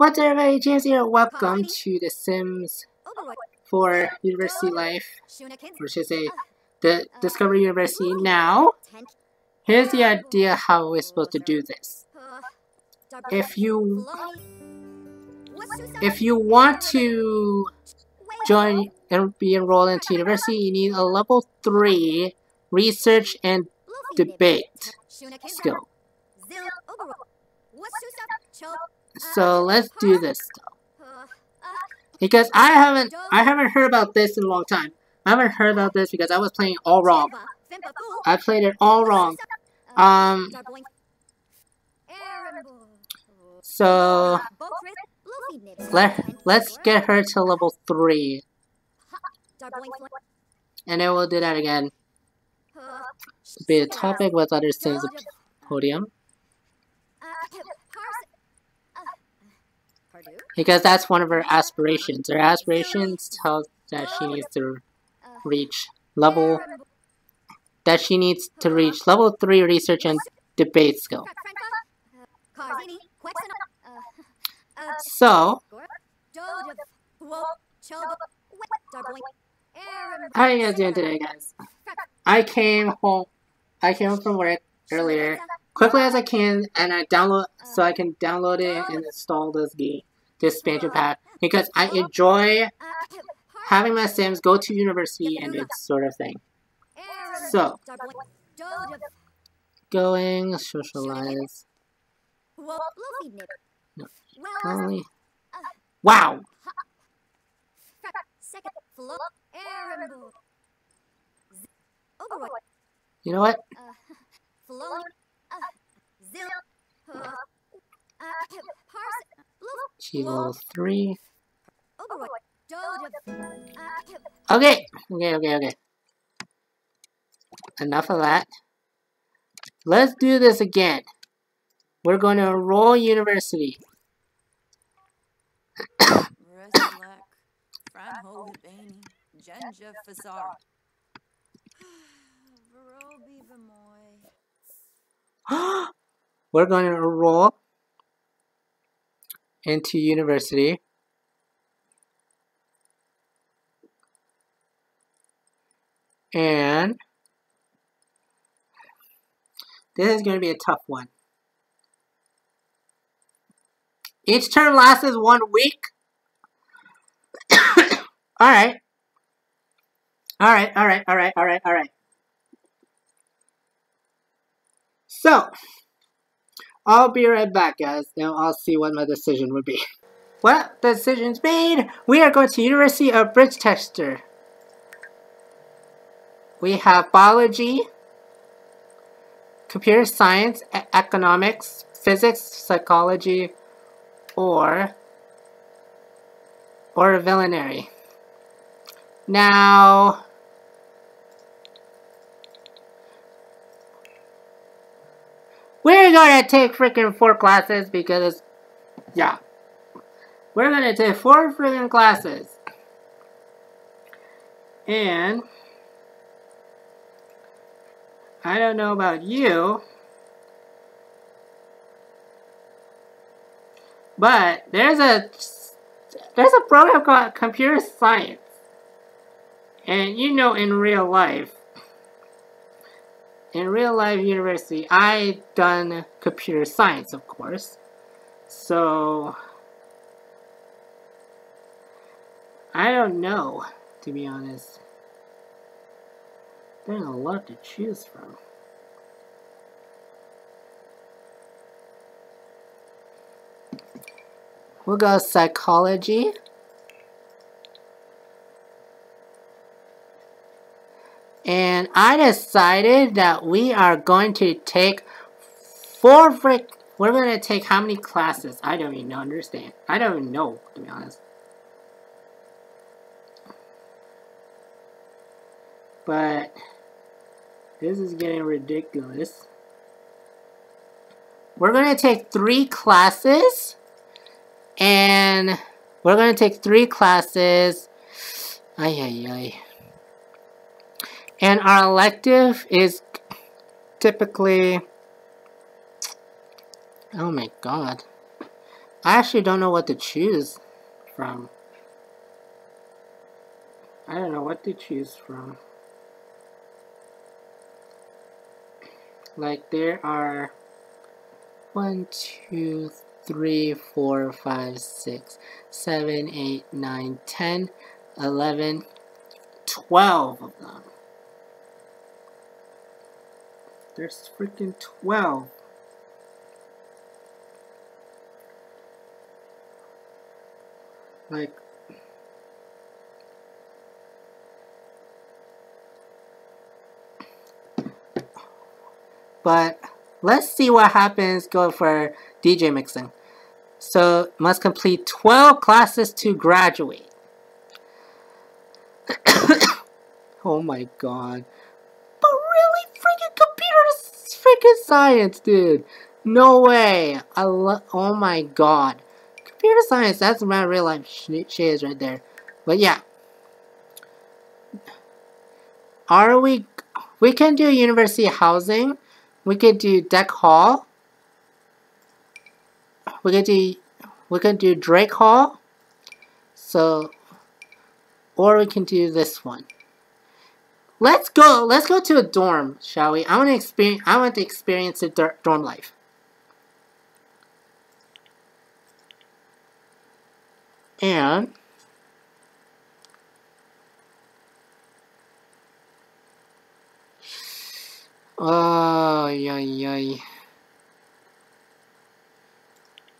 What's up everybody, James here. Welcome to The Sims 4 University Life, or should I say, the Discover University. Now, here's the idea how we're supposed to do this. If you, if you want to join and be enrolled into university, you need a level 3 research and debate skill. So let's do this Because I haven't I haven't heard about this in a long time. I haven't heard about this because I was playing all wrong. I played it all wrong. Um So let let's get her to level three. And then we'll do that again. Be a topic with other things podium. Because that's one of her aspirations. Her aspirations tell that she needs to reach level that she needs to reach level 3 research and debate skill. So, how are you guys doing today, guys? I came home, I came home from work earlier, quickly as I can, and I download, so I can download it and install this game this expansion pack because I enjoy having my Sims go to university and this sort of thing. So, going, socialize. No, only. Wow! You know what? Level 3. Okay, okay, okay, okay. Enough of that. Let's do this again. We're going to enroll university. We're going to enroll into university. And this is going to be a tough one. Each term lasts as one week. alright. Alright, alright, alright, alright, alright. So, I'll be right back, guys. Now I'll see what my decision would be. Well, the decision's made. We are going to University of Britechester. We have biology, computer science, e economics, physics, psychology, or or villainary. Now, We're gonna take freaking four classes because, yeah. We're gonna take four freaking classes. And, I don't know about you, but there's a, there's a program called computer science. And you know in real life, in real life university, I done computer science, of course. So, I don't know, to be honest. There's a lot to choose from. We'll go psychology. And I decided that we are going to take four frick. We're going to take how many classes? I don't even understand. I don't even know, to be honest. But this is getting ridiculous. We're going to take three classes. And we're going to take three classes. Ay, ay, ay. And our elective is typically, oh my god, I actually don't know what to choose from. I don't know what to choose from. Like there are one, two, three, four, five, six, seven, eight, nine, ten, eleven, twelve of them. There's freaking 12. Like, but let's see what happens go for DJ mixing. So, must complete 12 classes to graduate. oh my god. Freaking science, dude. No way. I oh my god. Computer science, that's my real life shades right there. But yeah. Are we... We can do university housing. We can do deck hall. We can do... We can do Drake Hall. So... Or we can do this one. Let's go. Let's go to a dorm, shall we? I want to experience. I want to experience the dorm life. And oh yeah yeah.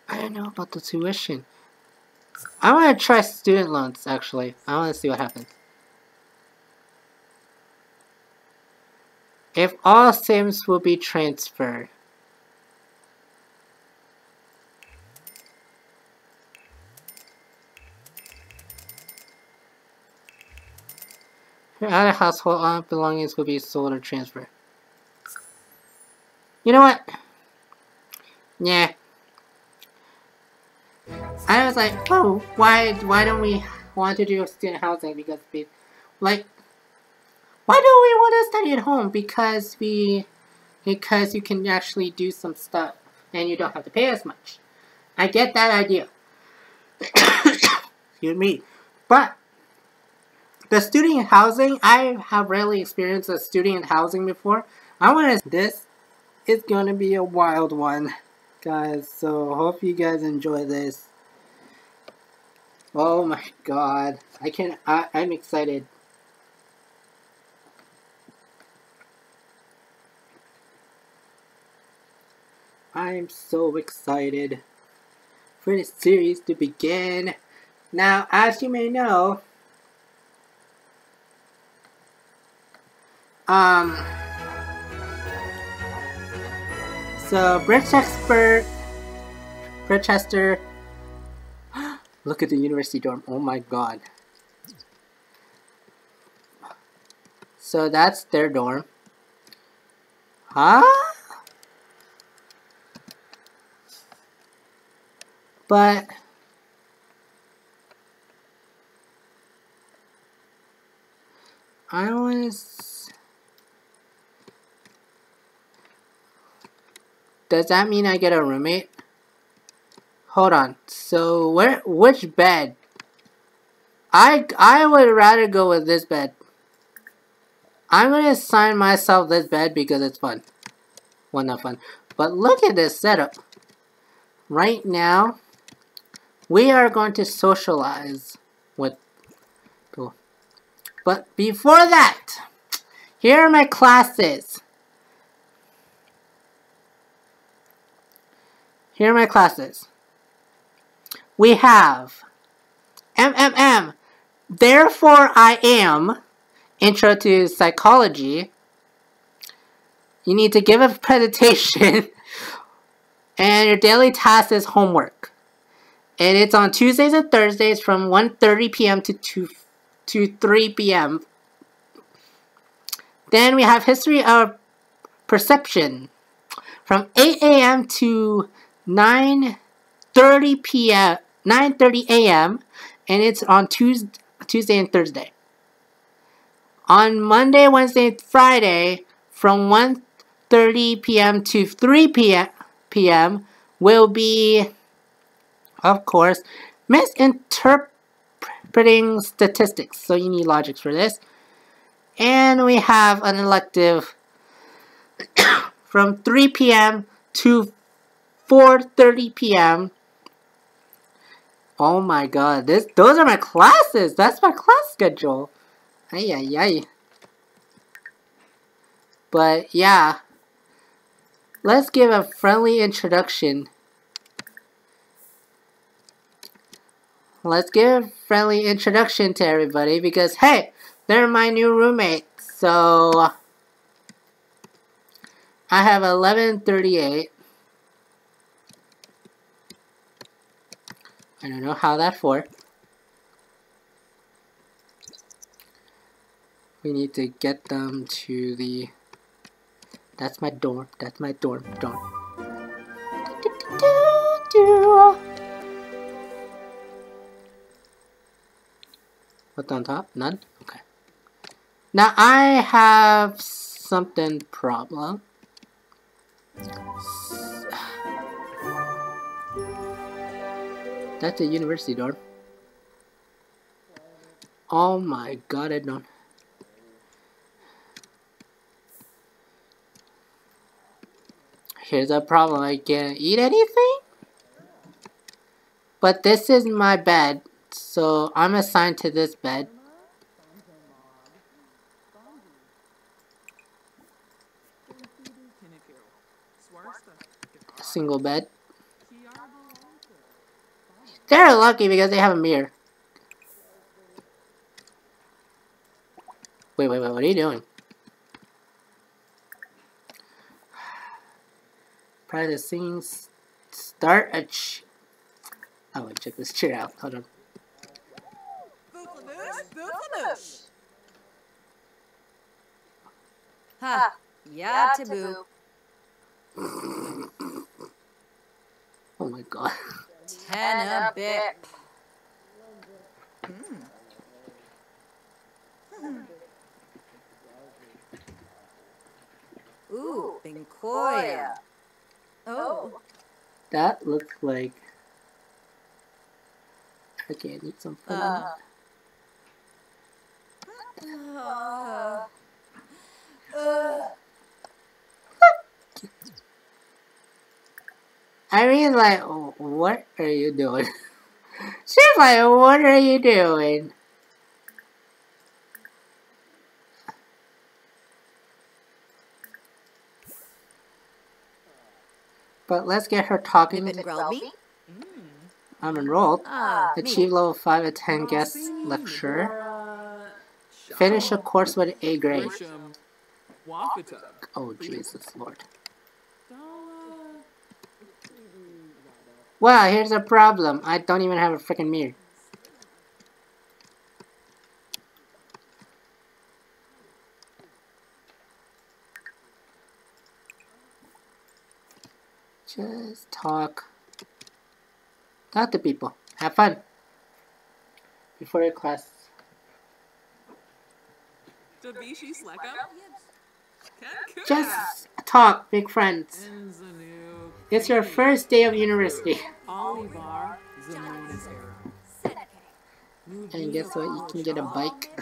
I don't know about the tuition. I want to try student loans actually. I want to see what happens. If all sims will be transferred. Your other household uh, belongings will be sold or transferred. You know what? Yeah. I was like, oh, why why don't we want to do student housing? Because, like, why do we want to study at home? Because we, because you can actually do some stuff and you don't have to pay as much. I get that idea. Excuse me. But the student housing, I have rarely experienced a student housing before. I want to, this is going to be a wild one, guys. So hope you guys enjoy this. Oh my god. I can, I, I'm excited. I'm so excited for this series to begin. Now, as you may know, Um, so Bridgester, Bridgester, look at the university dorm, oh my god. So that's their dorm. Huh? But I was Does that mean I get a roommate? Hold on. So where which bed? I I would rather go with this bed. I'm gonna assign myself this bed because it's fun. Well not fun. But look at this setup. Right now we are going to socialize with. But before that, here are my classes. Here are my classes. We have MMM, Therefore I Am, Intro to Psychology. You need to give a presentation, and your daily task is homework. And it's on Tuesdays and Thursdays from 1.30 p.m. to 2 to 3 p.m. Then we have History of Perception from 8 a.m. to 9.30 p.m. 9.30 a.m. and it's on Tuesday, Tuesday and Thursday. On Monday, Wednesday, Friday from 1.30 p.m. to 3 p.m. will be of course, misinterpreting statistics. So you need logics for this. And we have an elective from 3 p.m. to 4.30 p.m. Oh my god, this those are my classes! That's my class schedule! Ay ay ay. But yeah, let's give a friendly introduction. Let's give a friendly introduction to everybody because hey, they're my new roommates. So I have 1138. I don't know how that for. We need to get them to the... That's my dorm. That's my dorm. Dorm. What's on top? None? Okay. Now I have something problem. That's a university dorm. Oh my god, I don't... Here's a problem, I can't eat anything? But this is my bed, so I'm assigned to this bed. Single bed. They're lucky because they have a mirror. Wait, wait, wait, what are you doing? Practice singing. Start a ch- oh, want check this chair out. Hold on. Ha! Yeah, taboo. Oh my god. Ten a bit. Hmm. Hmm. Ooh, Binkoya. Oh. oh. That looks like. Okay, I need some uh-huh. fun. Uh. Uh. Uh. I mean, like, what are you doing? She's like, what are you doing? But let's get her talking. Grelby? I'm enrolled. Me. Achieve level 5 at 10 guest lecturer. Finish a course with A grade. Oh, Jesus Lord. Well, here's a problem. I don't even have a freaking mirror. Just talk. Talk to people. Have fun. Before your class. Sleka? Just talk, big friends. It's your first day of university. Olivar Zamonis era. And guess what? You can get a bike.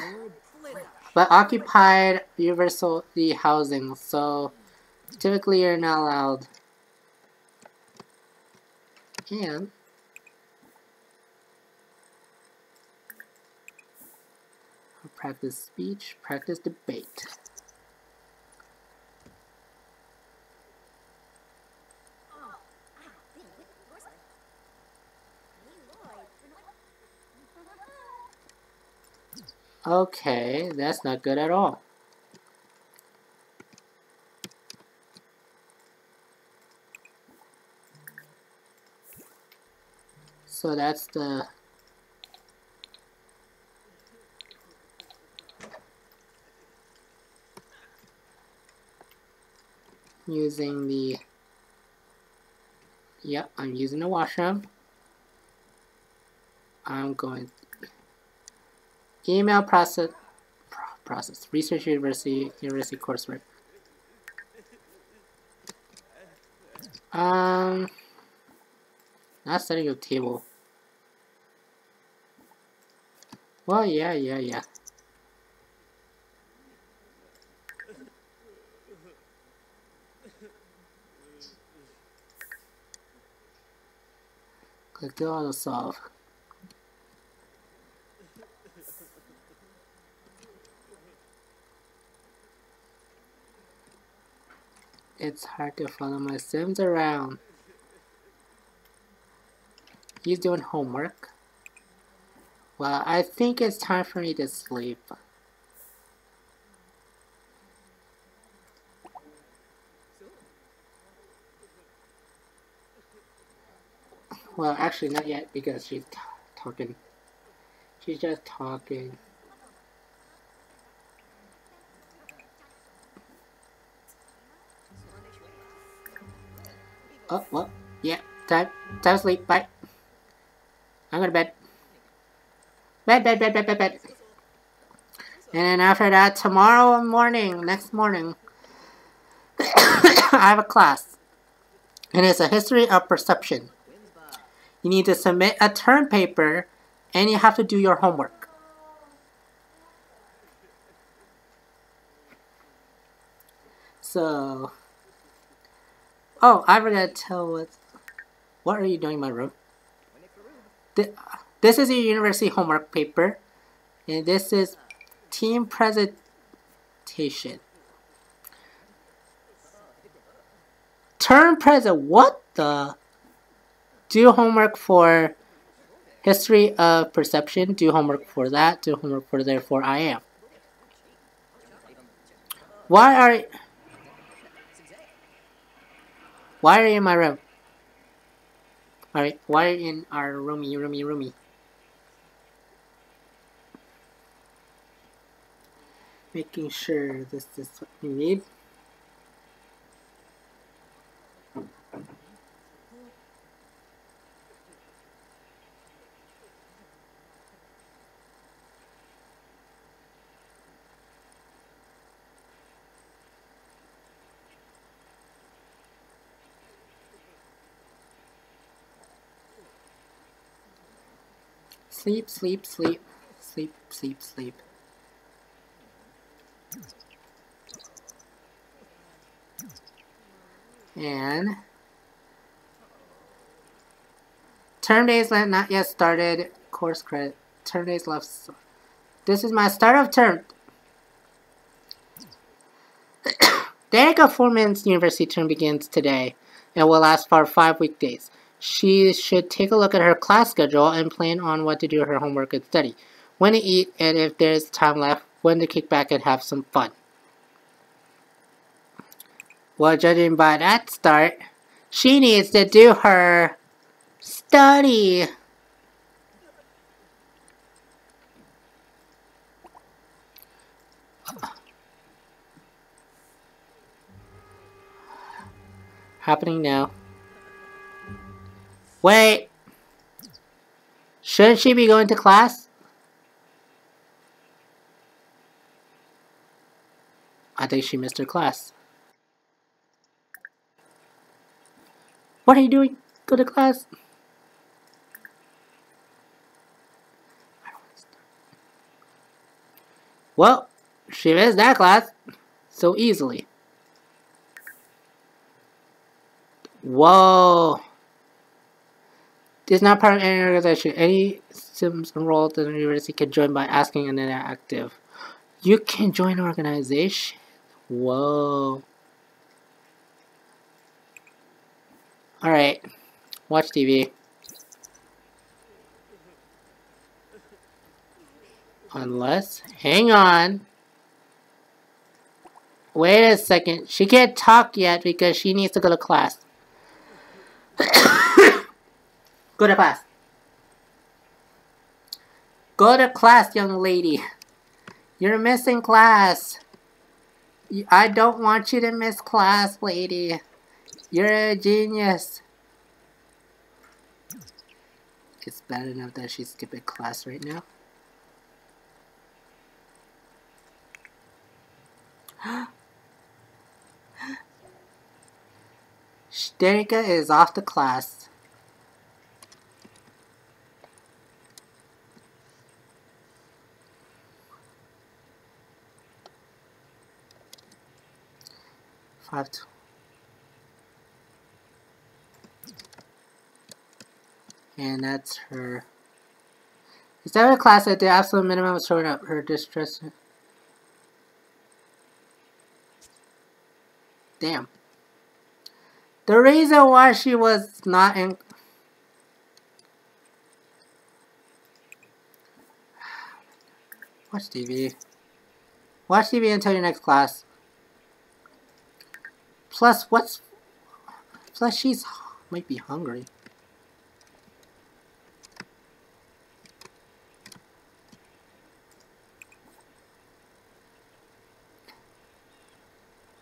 But occupied university housing, so typically you're not allowed. And practice speech, practice debate. Okay, that's not good at all. So that's the using the yep I'm using the washroom I'm going email process process research university university coursework um Not setting a table. Well, yeah, yeah, yeah. Auto solve. It's hard to follow my Sims around. He's doing homework. Well, I think it's time for me to sleep. Well, actually not yet because she's talking. She's just talking. Oh, well, yeah, time, time to sleep, bye. I'm going to bed. Bed, bed, bed, bed, bed, bed. And then after that, tomorrow morning, next morning, I have a class. And it's a history of perception. You need to submit a term paper and you have to do your homework. So, oh, I forgot to tell what, what are you doing in my room? This is a university homework paper, and this is team presentation. Term present, what the? Do homework for history of perception, do homework for that, do homework for therefore I am. Why are why are you in my room? Alright, why are you in our roomy, roomy, roomy? Making sure this is what we need. Sleep, sleep, sleep. Sleep, sleep, sleep. And term days left not yet started. Course credit. Term days left. This is my start of term. Danica Foreman's university term begins today and will last for five weekdays. She should take a look at her class schedule and plan on what to do her homework and study, when to eat, and if there's time left, when to kick back and have some fun. Well, judging by that start, she needs to do her study. Happening now. Wait! Shouldn't she be going to class? I think she missed her class. What are you doing? Go to class. Well, she missed that class so easily. Whoa. This is not part of any organization. Any Sims enrolled in the university can join by asking and active. You can join an organization? Whoa. Alright. Watch TV. Unless... Hang on. Wait a second. She can't talk yet because she needs to go to class. Go to class. Go to class, young lady. You're missing class. I don't want you to miss class, lady. You're a genius. It's bad enough that she's skipping class right now. Danica is off the class. Five. T- and that's her. Is that a class at the absolute minimum of showing up her distress? Damn. The reason why she was not in. Watch TV. Watch TV until your next class. Plus, what's. Plus, she's. might be hungry.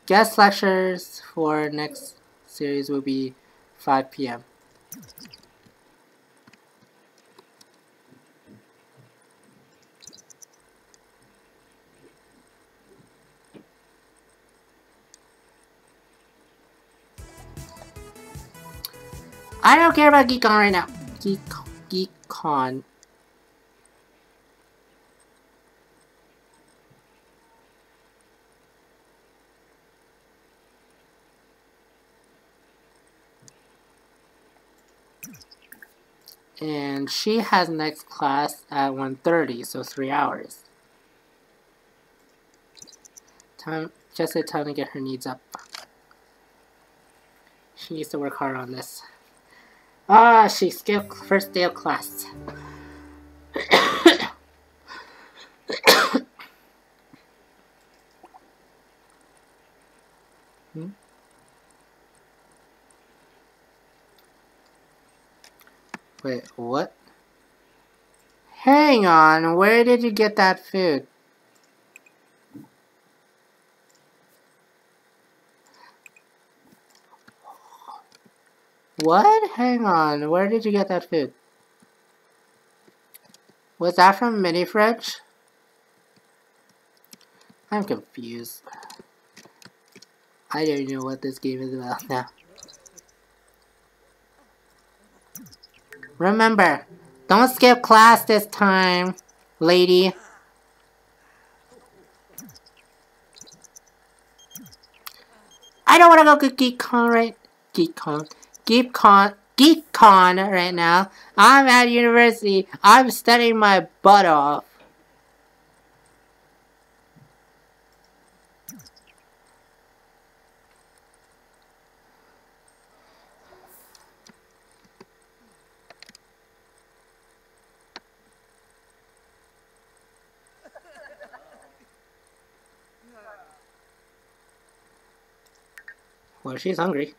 Guest lectures for next series will be 5 p.m. I don't care about GeekCon right now. Geek GeekCon. And she has next class at 1.30, so 3 hours. Time, just a time to get her needs up. She needs to work hard on this. Ah, she skipped first day of class. hmm? Wait, what? Hang on, where did you get that food? What? Hang on, where did you get that food? Was that from Mini Fridge? I'm confused. I don't know what this game is about now. Remember, don't skip class this time, lady. I don't want to go to GeekCon right. GeekCon. GeekCon. GeekCon right now. I'm at university. I'm studying my butt off. Well, she's hungry.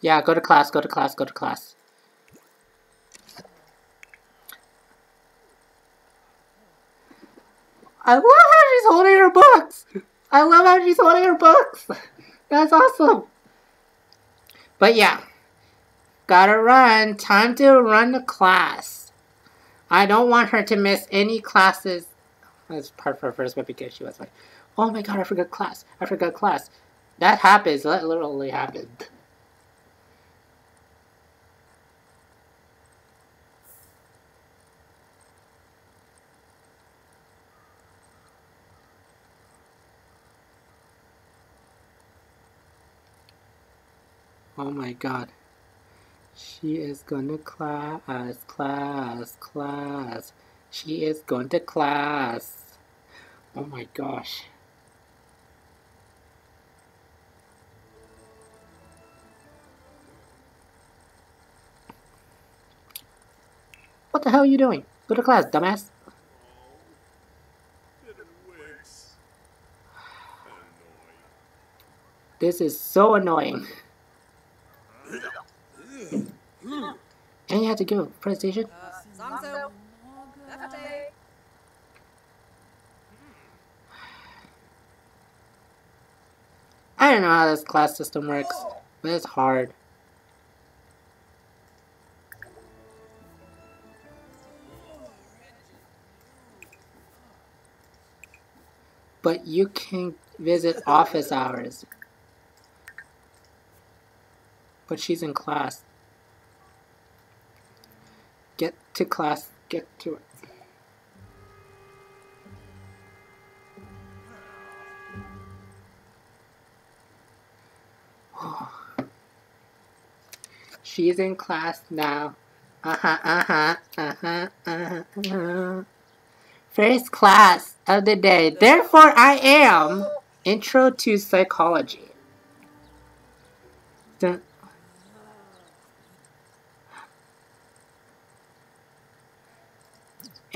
Yeah, go to class, go to class, go to class. I love how she's holding her books! I love how she's holding her books! That's awesome! But yeah, gotta run. Time to run the class. I don't want her to miss any classes. That's part of her first one because she was like, oh my god, I forgot class. I forgot class. That happens. That literally happened. Oh my god. She is going to class, class, class. She is going to class. Oh my gosh. What the hell are you doing? Go to class, dumbass. This is so annoying. And you have to give a presentation? Uh, Zongzo. I don't know how this class system works, but it's hard. But you can visit office hours. But she's in class. Get to class. Get to it. She's in class now. Uh-huh, uh-huh, uh-huh, uh-huh. First class of the day. Therefore I am. Intro to Psychology. Dun,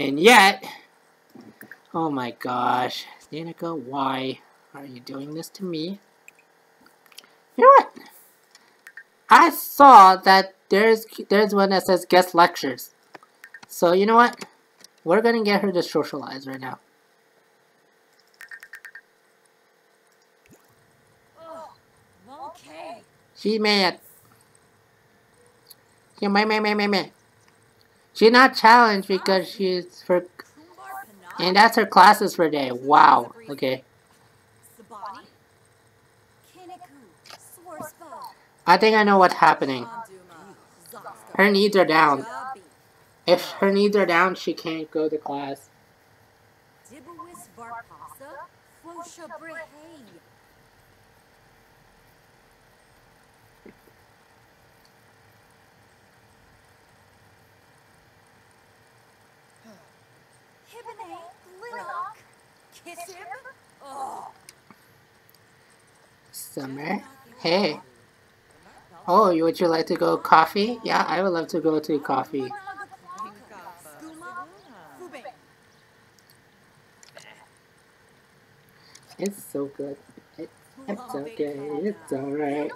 And yet, oh my gosh, Danica, why are you doing this to me? You know what? I saw that there's there's one that says guest lectures. So you know what? We're gonna get her to socialize right now. Oh, okay. She mad. She mad, mad, mad, mad. She's not challenged because she's for, and that's her classes for day. Wow. Okay. I think I know what's happening. Her needs are down. If her needs are down, she can't go to class. Kissim. Oh. Summer. Hey. Oh, you- would you like to go coffee? Yeah, I would love to go to coffee. It's so good. It, it's okay. It's alright.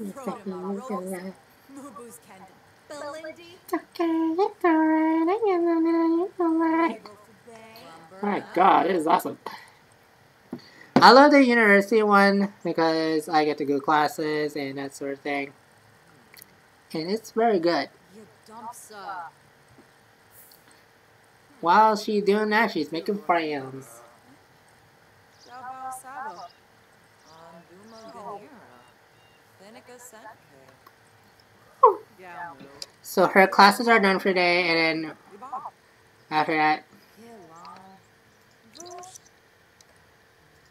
It's okay. It's alright. Mubu's Kendall. Belindy. It's okay. It's alright. I get it. It's alright. My god, it is awesome. I love the university one because I get to go classes and that sort of thing. And it's very good. While she's doing that, she's making friends. So her classes are done for the day, and then after that, Kilan.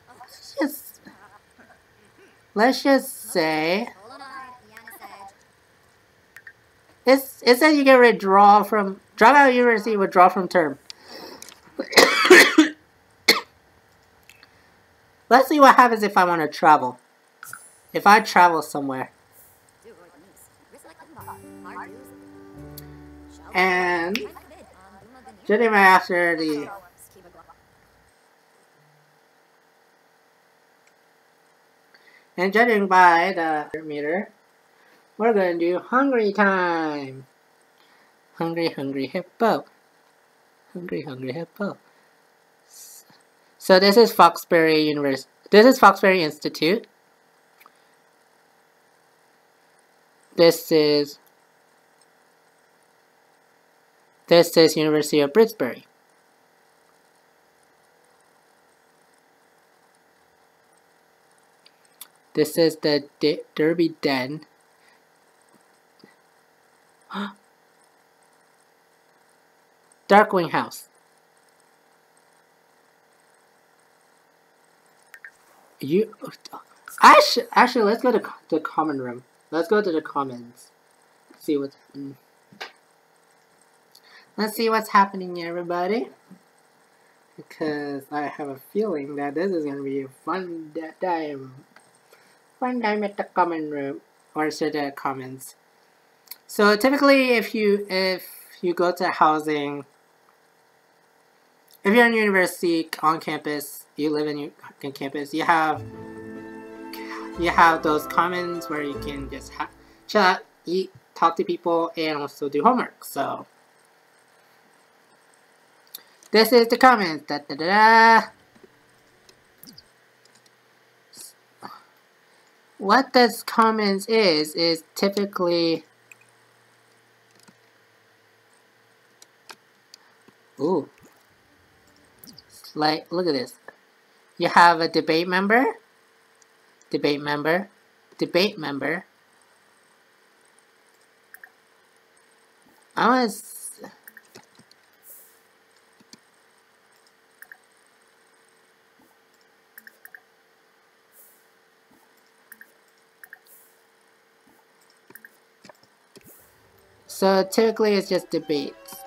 let's just let's just say it's it says you get withdraw from drop out of university, withdraw from term. let's see what happens if I want to travel. If I travel somewhere. And by after the and judging by the meter, we're gonna do hungry time. Hungry, hungry hippo. Hungry, hungry hippo. So this is Foxbury University. This is Foxbury Institute. This is this is University of Britsbury. This is the D Derby Den. Darkwing House. You, should actually let's go to the common room. Let's go to the commons. See what's. mm. Let's see what's happening, everybody. Because I have a feeling that this is gonna be a fun time. Fun time at the common room or to the commons. So typically, if you if you go to housing, if you're in university on campus, you live in, in campus, you have you have those commons where you can just ha- out, eat, talk to people, and also do homework. So this is the commons. Da da da da. What this commons is is typically ooh like look at this. You have a debate member, debate member, debate member. I was So typically it's just debates.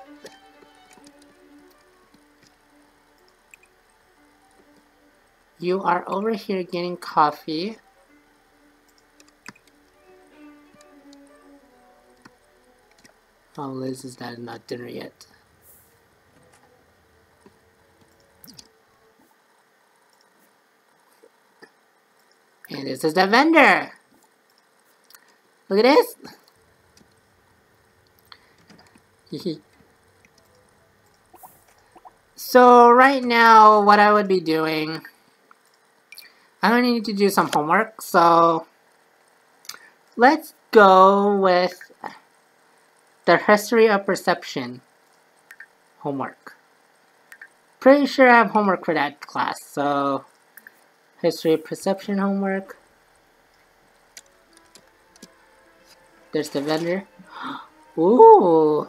You are over here getting coffee. Oh, Liz is not, not dinner yet. And this is the vendor. Look at this. So right now, what I would be doing, I don't need to do some homework, so let's go with the history of perception homework. Pretty sure I have homework for that class, so history of perception homework. There's the vendor. Ooh.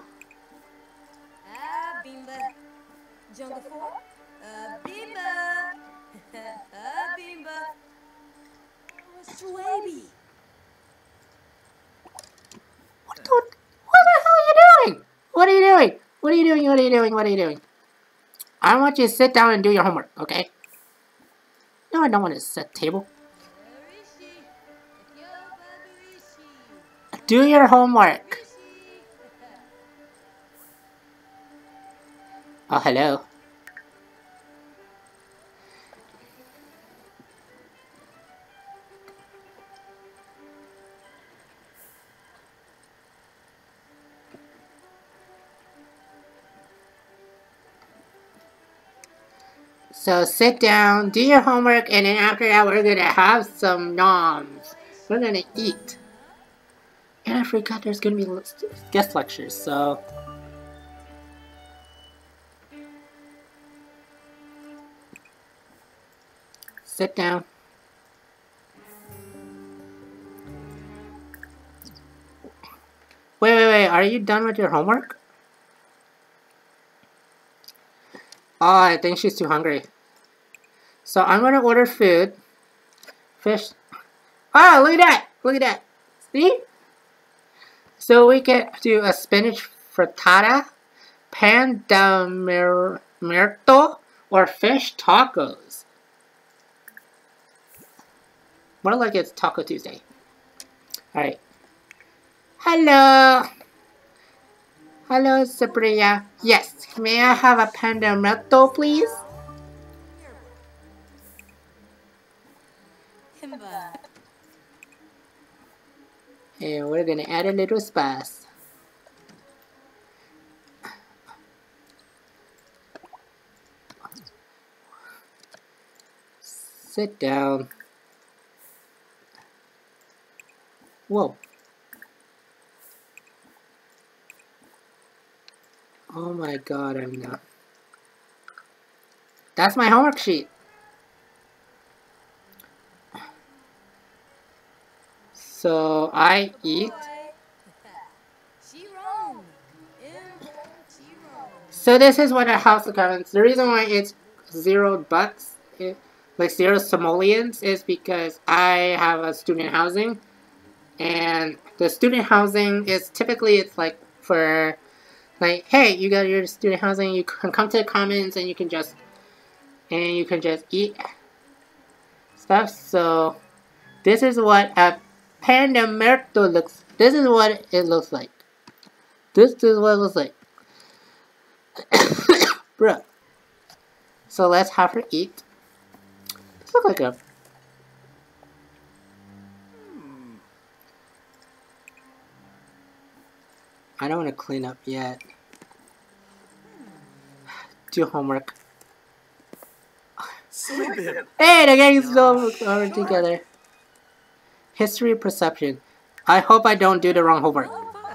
What are you doing? What are you doing? What are you doing? What are you doing? I want you to sit down and do your homework, okay? No, I don't want to set table. Do your homework. Oh, hello. So sit down, do your homework, and then after that we're gonna have some noms. We're gonna eat. And I forgot there's gonna be guest lectures, so... Sit down. Wait, wait, wait. Are you done with your homework? Oh, I think she's too hungry. So I'm gonna order food. Fish. Oh, look at that! Look at that! See? So we can do a spinach frittata, pan de muerto, or fish tacos. More like it's Taco Tuesday. Alright. Hello! Hello, Sabrina. Yes, may I have a pan de muerto, please? And we're gonna add a little spice. Sit down. Whoa. Oh my god, I'm not. That's my homework sheet. So I eat. So this is what a house accounts. The reason why it's zero bucks, like zero simoleons, is because I have a student housing, and the student housing is typically it's like for, like, hey, you got your student housing, you can come to the commons and you can just, and you can just eat stuff. So this is what a pan de muerto looks. This is what it looks like. This is what it looks like. Bruh. So let's have her eat. This looks like a. I don't want to clean up yet. Do homework. Sleep in. Hey, the gang's all are together. History perception. I hope I don't do the wrong homework.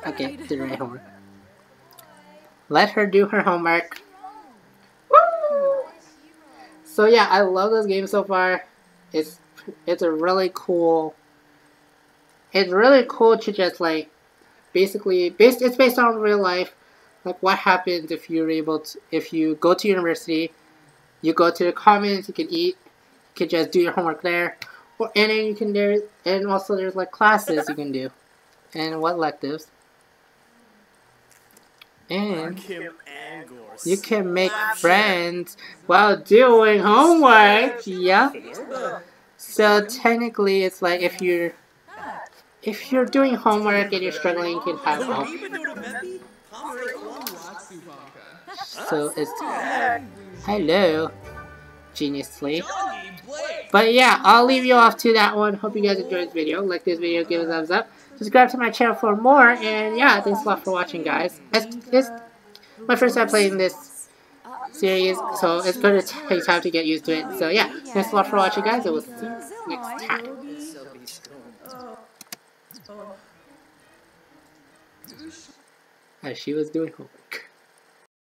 Okay, do the right homework. Let her do her homework. Woo! So yeah, I love this game so far. It's it's a really cool. It's really cool to just like, basically, based. It's based on real life. Like what happens if you're able to, if you go to university, you go to the commons, you can eat, you can just do your homework there, or and then you can there, and also there's like classes you can do, and what electives. And Kim and Gorse. you can make friends while doing homework. Yeah. So technically, it's like if you're if you're doing homework and you're struggling, you can have help. been doing a Beppy? So it's hello, geniusly. But yeah, I'll leave you off to that one. Hope you guys enjoyed this video. Like this video, give it a thumbs up. Subscribe to my channel for more. And yeah, thanks a lot for watching, guys. It's, it's my first time playing this series, so it's going to take time to get used to it. So yeah, thanks a lot for watching, guys. And we'll see you next time. As she was doing homework.